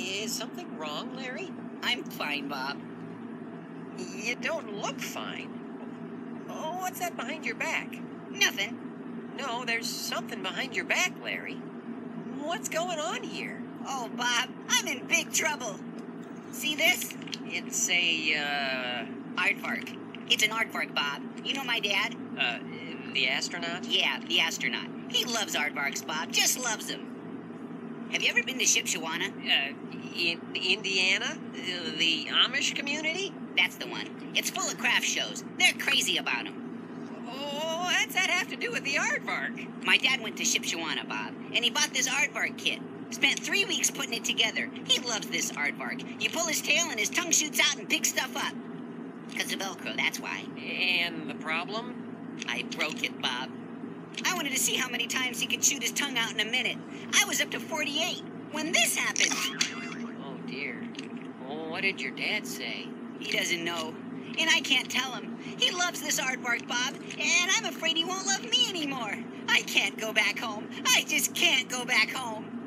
Is something wrong, Larry? I'm fine, Bob. You don't look fine. Oh, what's that behind your back? Nothing. No, there's something behind your back, Larry. What's going on here? Oh, Bob, I'm in big trouble. See this? It's a, uh, Aardvark. It's an aardvark, Bob. You know my dad? uh, the astronaut? Yeah, the astronaut. He loves aardvarks, Bob. Just loves them. Have you ever been to Shipshewana? Uh, in Indiana? The Amish community? That's the one. It's full of craft shows. They're crazy about them. Oh, what's that have to do with the aardvark? My dad went to Shipshewana, Bob, and he bought this aardvark kit. Spent three weeks putting it together. He loves this aardvark. You pull his tail and his tongue shoots out and picks stuff up. Because of Velcro, that's why. And the problem? I broke it, Bob. I wanted to see how many times he could shoot his tongue out in a minute. I was up to 48 when this happened. What did your dad say? He doesn't know. And I can't tell him. He loves this aardvark, Bob, and I'm afraid he won't love me anymore. I can't go back home. I just can't go back home.